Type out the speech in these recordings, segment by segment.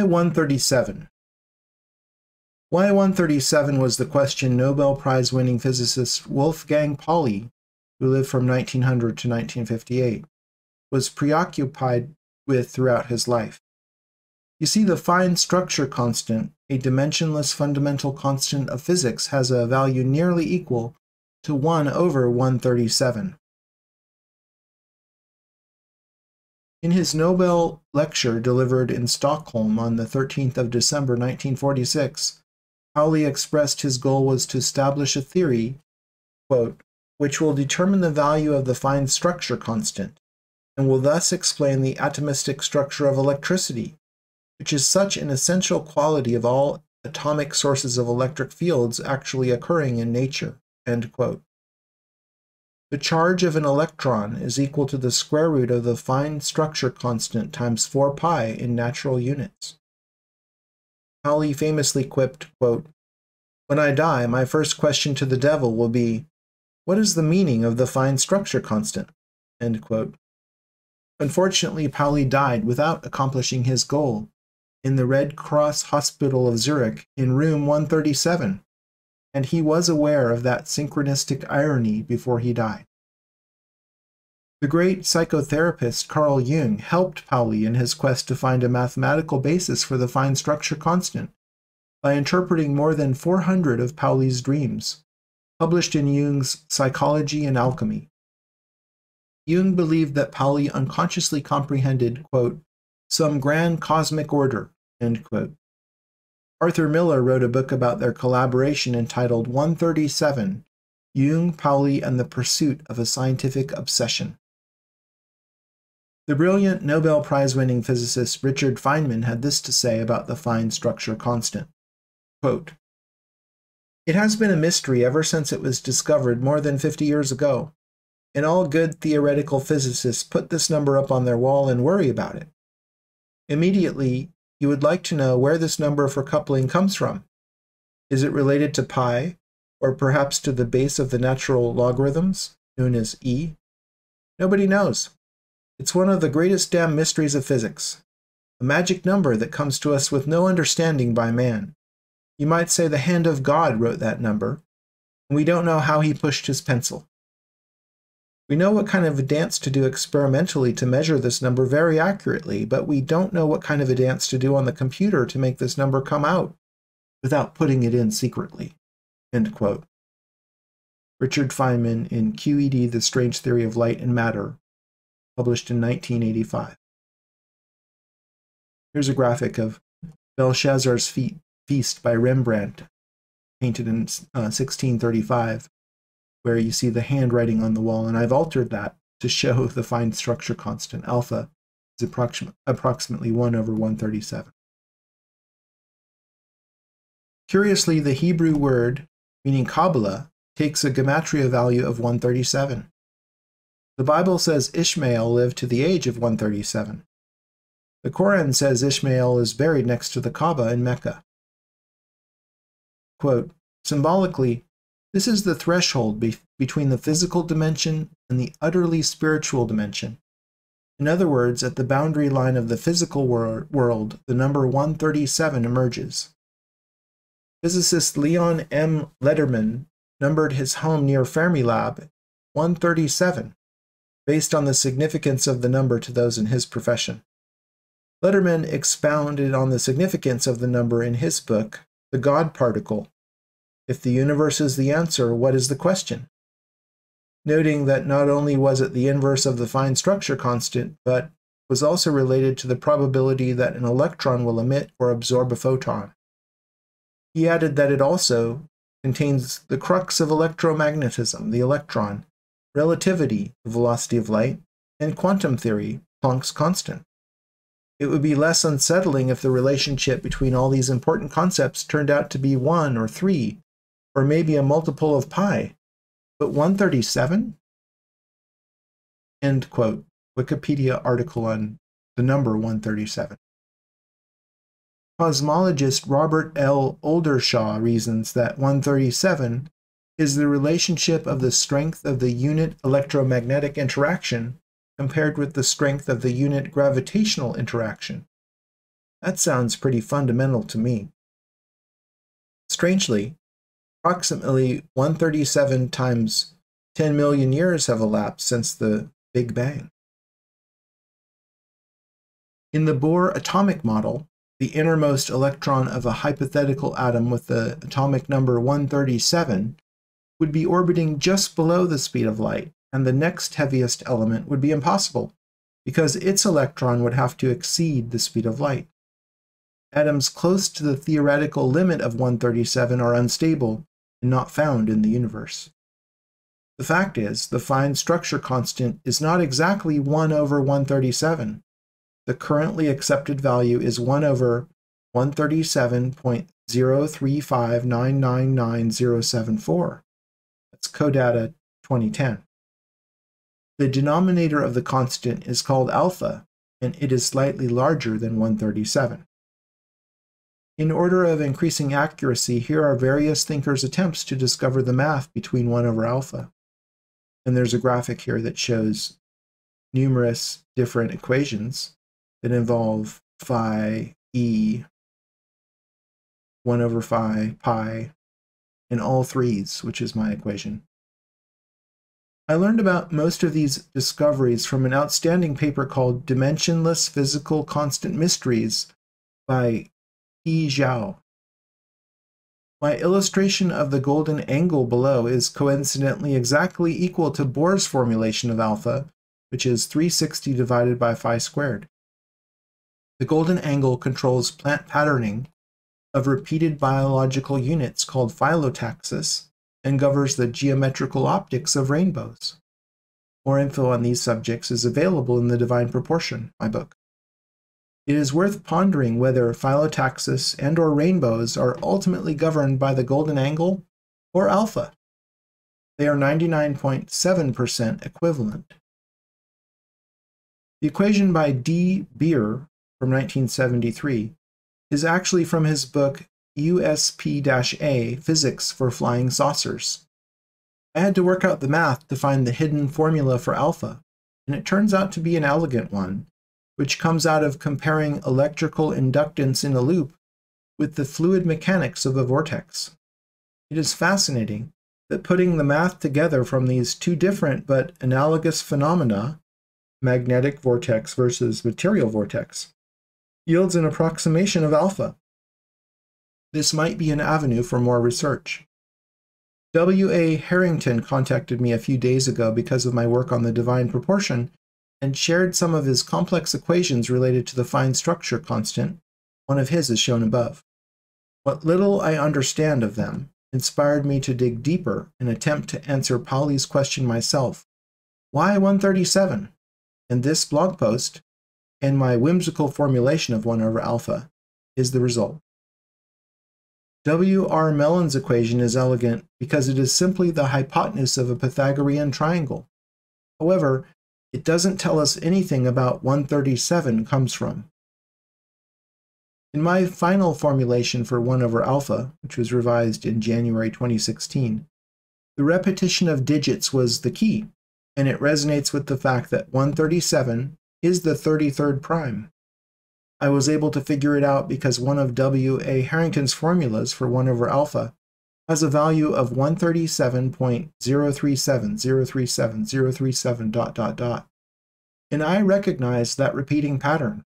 Why 137? Why 137 was the question Nobel Prize winning physicist Wolfgang Pauli, who lived from 1900 to 1958, was preoccupied with throughout his life. You see, the fine structure constant, a dimensionless fundamental constant of physics, has a value nearly equal to 1 over 137. In his Nobel lecture delivered in Stockholm on the 13th of December 1946, Pauli expressed his goal was to establish a theory, quote, which will determine the value of the fine structure constant, and will thus explain the atomistic structure of electricity, which is such an essential quality of all atomic sources of electric fields actually occurring in nature. End quote. The charge of an electron is equal to the square root of the fine structure constant times 4 pi in natural units. Pauli famously quipped, quote, When I die, my first question to the devil will be, What is the meaning of the fine structure constant? End quote. Unfortunately, Pauli died without accomplishing his goal in the Red Cross Hospital of Zurich in room 137 and he was aware of that synchronistic irony before he died. The great psychotherapist Carl Jung helped Pauli in his quest to find a mathematical basis for the fine structure constant by interpreting more than 400 of Pauli's dreams, published in Jung's Psychology and Alchemy. Jung believed that Pauli unconsciously comprehended, quote, some grand cosmic order, end quote, Arthur Miller wrote a book about their collaboration entitled 137 Jung, Pauli, and the Pursuit of a Scientific Obsession. The brilliant Nobel Prize winning physicist Richard Feynman had this to say about the fine structure constant Quote, It has been a mystery ever since it was discovered more than 50 years ago, and all good theoretical physicists put this number up on their wall and worry about it. Immediately, you would like to know where this number for coupling comes from. Is it related to pi, or perhaps to the base of the natural logarithms, known as e? Nobody knows. It's one of the greatest damn mysteries of physics. A magic number that comes to us with no understanding by man. You might say the hand of God wrote that number, and we don't know how he pushed his pencil. We know what kind of a dance to do experimentally to measure this number very accurately, but we don't know what kind of a dance to do on the computer to make this number come out without putting it in secretly. End quote. Richard Feynman in QED The Strange Theory of Light and Matter, published in 1985. Here's a graphic of Belshazzar's Feast by Rembrandt, painted in uh, 1635 where you see the handwriting on the wall, and I've altered that to show the fine structure constant alpha is approximately 1 over 137. Curiously, the Hebrew word meaning Kabbalah takes a gematria value of 137. The Bible says Ishmael lived to the age of 137. The Koran says Ishmael is buried next to the Kaaba in Mecca. Quote, Symbolically, this is the threshold be between the physical dimension and the utterly spiritual dimension. In other words, at the boundary line of the physical wor world, the number 137 emerges. Physicist Leon M. Lederman numbered his home near Fermilab 137, based on the significance of the number to those in his profession. Lederman expounded on the significance of the number in his book, The God Particle, if the universe is the answer, what is the question? Noting that not only was it the inverse of the fine structure constant, but was also related to the probability that an electron will emit or absorb a photon. He added that it also contains the crux of electromagnetism, the electron, relativity, the velocity of light, and quantum theory, Planck's constant. It would be less unsettling if the relationship between all these important concepts turned out to be 1 or 3 or maybe a multiple of pi. But 137? End quote. Wikipedia article on the number 137. Cosmologist Robert L. Oldershaw reasons that 137 is the relationship of the strength of the unit electromagnetic interaction compared with the strength of the unit gravitational interaction. That sounds pretty fundamental to me. Strangely, approximately 137 times 10 million years have elapsed since the Big Bang. In the Bohr atomic model, the innermost electron of a hypothetical atom with the atomic number 137 would be orbiting just below the speed of light, and the next heaviest element would be impossible, because its electron would have to exceed the speed of light. Atoms close to the theoretical limit of 137 are unstable and not found in the universe. The fact is, the fine structure constant is not exactly 1 over 137, the currently accepted value is 1 over 137.035999074. That's CODATA 2010. The denominator of the constant is called alpha, and it is slightly larger than 137. In order of increasing accuracy, here are various thinkers' attempts to discover the math between 1 over alpha. And there's a graphic here that shows numerous different equations that involve phi e 1 over phi pi and all threes, which is my equation. I learned about most of these discoveries from an outstanding paper called Dimensionless Physical Constant Mysteries by He Zhao. My illustration of the golden angle below is coincidentally exactly equal to Bohr's formulation of alpha, which is 360 divided by phi squared. The golden angle controls plant patterning of repeated biological units called phyllotaxis and governs the geometrical optics of rainbows. More info on these subjects is available in The Divine Proportion, my book. It is worth pondering whether phyllotaxis and or rainbows are ultimately governed by the golden angle or alpha. They are 99.7% equivalent. The equation by D. Beer from 1973 is actually from his book USP-A Physics for Flying Saucers. I had to work out the math to find the hidden formula for alpha, and it turns out to be an elegant one, which comes out of comparing electrical inductance in a loop with the fluid mechanics of a vortex. It is fascinating that putting the math together from these two different but analogous phenomena, magnetic vortex versus material vortex, yields an approximation of alpha. This might be an avenue for more research. W.A. Harrington contacted me a few days ago because of my work on the divine proportion and shared some of his complex equations related to the fine structure constant. One of his is shown above. What little I understand of them inspired me to dig deeper and attempt to answer Pauli's question myself. Why 137? In this blog post, and my whimsical formulation of 1 over alpha is the result. W. R. Mellon's equation is elegant because it is simply the hypotenuse of a Pythagorean triangle. However, it doesn't tell us anything about 137 comes from. In my final formulation for 1 over alpha, which was revised in January 2016, the repetition of digits was the key, and it resonates with the fact that 137 is the 33rd prime. I was able to figure it out because one of W. A. Harrington's formulas for 1 over alpha has a value of 137.037.037.037 dot dot dot. And I recognized that repeating pattern.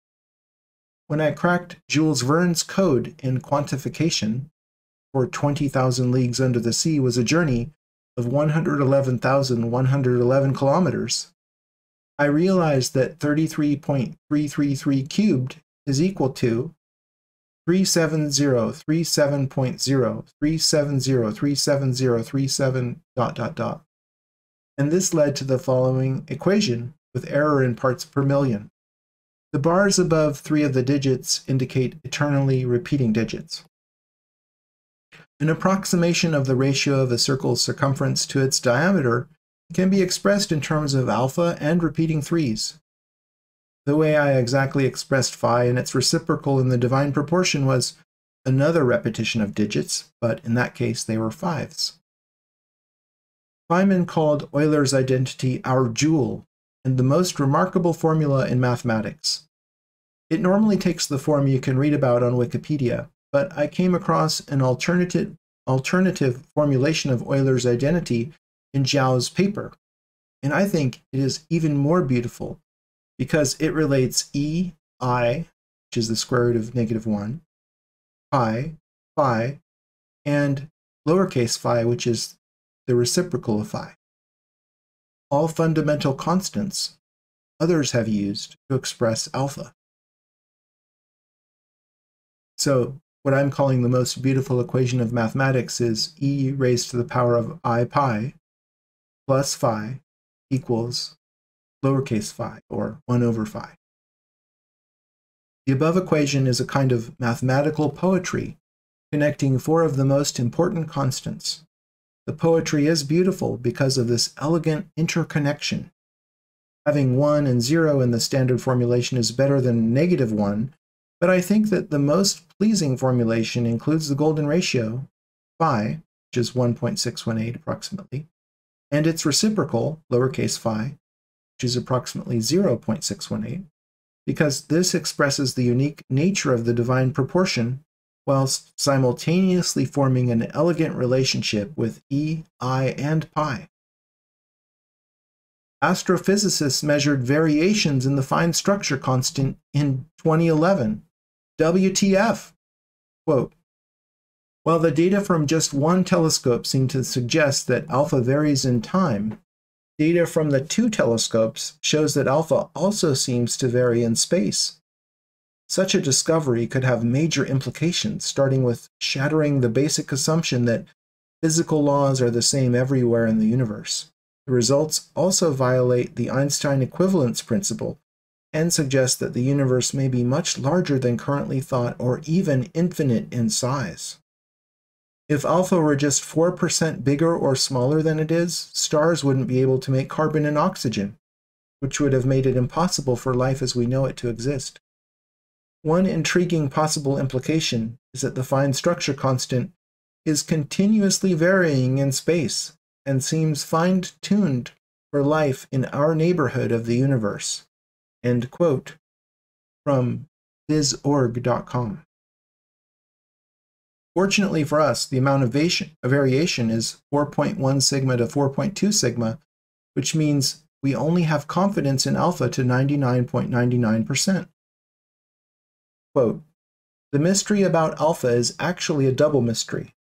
When I cracked Jules Verne's code in quantification for 20,000 Leagues Under the Sea was a journey of 111,111 kilometers. I realized that 33.333 cubed is equal to 37037.0, dot dot dot. And this led to the following equation with error in parts per million. The bars above three of the digits indicate eternally repeating digits. An approximation of the ratio of a circle's circumference to its diameter can be expressed in terms of alpha and repeating threes. The way I exactly expressed phi and its reciprocal in the divine proportion was another repetition of digits, but in that case they were fives. Feynman called Euler's identity our jewel and the most remarkable formula in mathematics. It normally takes the form you can read about on Wikipedia, but I came across an alternative, alternative formulation of Euler's identity in Zhao's paper, and I think it is even more beautiful because it relates E, I, which is the square root of negative 1, pi, phi, and lowercase phi, which is the reciprocal of phi. All fundamental constants others have used to express alpha. So what I'm calling the most beautiful equation of mathematics is e raised to the power of i pi plus phi equals lowercase phi, or 1 over phi. The above equation is a kind of mathematical poetry connecting four of the most important constants. The poetry is beautiful because of this elegant interconnection. Having 1 and 0 in the standard formulation is better than negative 1, but I think that the most pleasing formulation includes the golden ratio, phi, which is 1.618 approximately, and its reciprocal, lowercase phi, which is approximately 0.618, because this expresses the unique nature of the divine proportion whilst simultaneously forming an elegant relationship with E, I, and pi. Astrophysicists measured variations in the fine structure constant in 2011. WTF? Quote, while the data from just one telescope seem to suggest that alpha varies in time, data from the two telescopes shows that alpha also seems to vary in space. Such a discovery could have major implications, starting with shattering the basic assumption that physical laws are the same everywhere in the universe. The results also violate the Einstein equivalence principle and suggest that the universe may be much larger than currently thought or even infinite in size. If alpha were just 4% bigger or smaller than it is, stars wouldn't be able to make carbon and oxygen, which would have made it impossible for life as we know it to exist. One intriguing possible implication is that the fine structure constant is continuously varying in space and seems fine tuned for life in our neighborhood of the universe. End quote. From physorg.com. Fortunately for us, the amount of variation is 4.1 sigma to 4.2 sigma, which means we only have confidence in alpha to 99.99%. Quote, the mystery about alpha is actually a double mystery.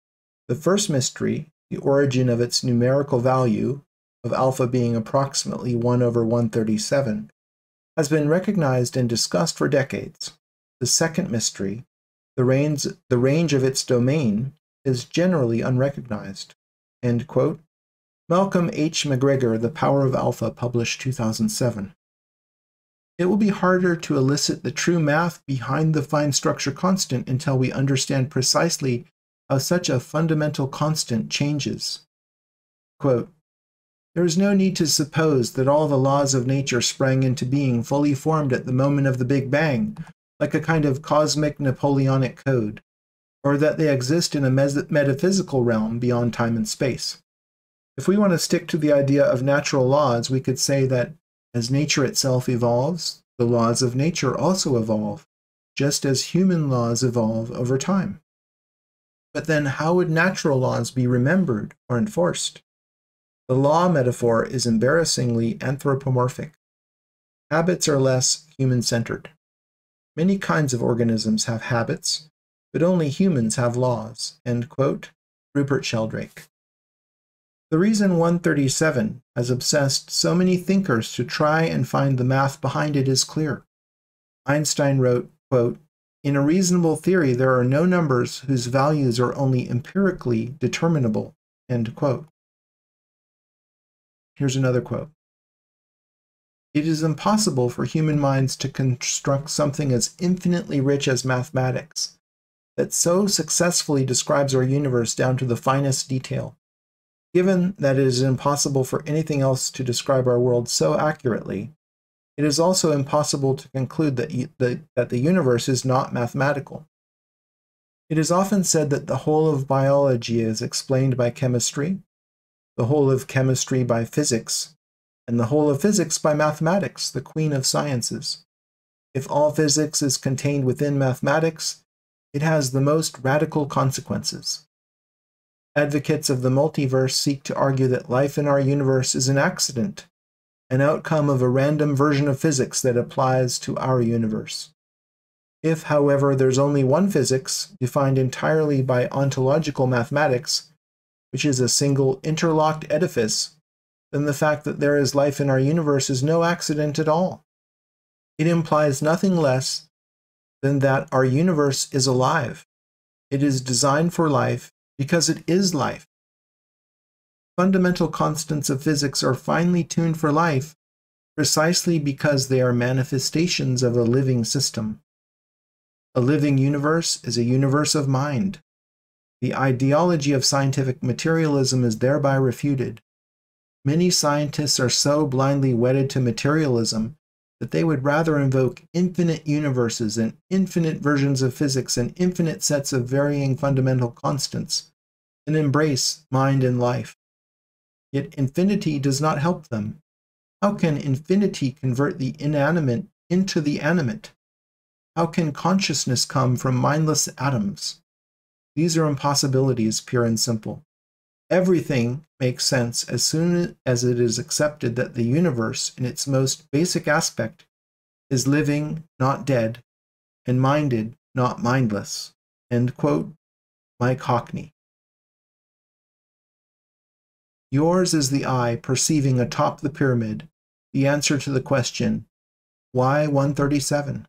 The first mystery, the origin of its numerical value, of alpha being approximately 1 over 137, has been recognized and discussed for decades. The second mystery, the range, the range of its domain is generally unrecognized. Malcolm H. McGregor, The Power of Alpha, published 2007. It will be harder to elicit the true math behind the fine structure constant until we understand precisely how such a fundamental constant changes. Quote, there is no need to suppose that all the laws of nature sprang into being fully formed at the moment of the Big Bang, like a kind of cosmic Napoleonic code, or that they exist in a metaphysical realm beyond time and space. If we want to stick to the idea of natural laws, we could say that as nature itself evolves, the laws of nature also evolve, just as human laws evolve over time. But then, how would natural laws be remembered or enforced? The law metaphor is embarrassingly anthropomorphic. Habits are less human centered. Many kinds of organisms have habits, but only humans have laws. End quote. Rupert Sheldrake. The reason 137 has obsessed so many thinkers to try and find the math behind it is clear. Einstein wrote, quote, In a reasonable theory, there are no numbers whose values are only empirically determinable. End quote. Here's another quote. It is impossible for human minds to construct something as infinitely rich as mathematics, that so successfully describes our universe down to the finest detail. Given that it is impossible for anything else to describe our world so accurately, it is also impossible to conclude that, the, that the universe is not mathematical. It is often said that the whole of biology is explained by chemistry, the whole of chemistry by physics, and the whole of physics by mathematics, the queen of sciences. If all physics is contained within mathematics, it has the most radical consequences. Advocates of the multiverse seek to argue that life in our universe is an accident, an outcome of a random version of physics that applies to our universe. If, however, there's only one physics, defined entirely by ontological mathematics, which is a single interlocked edifice, then the fact that there is life in our universe is no accident at all. It implies nothing less than that our universe is alive. It is designed for life because it is life. Fundamental constants of physics are finely tuned for life precisely because they are manifestations of a living system. A living universe is a universe of mind. The ideology of scientific materialism is thereby refuted. Many scientists are so blindly wedded to materialism that they would rather invoke infinite universes and infinite versions of physics and infinite sets of varying fundamental constants than embrace mind and life. Yet infinity does not help them. How can infinity convert the inanimate into the animate? How can consciousness come from mindless atoms? These are impossibilities, pure and simple. Everything makes sense as soon as it is accepted that the universe, in its most basic aspect, is living, not dead, and minded, not mindless. End quote. Mike Hockney. Yours is the eye perceiving atop the pyramid the answer to the question, why 137?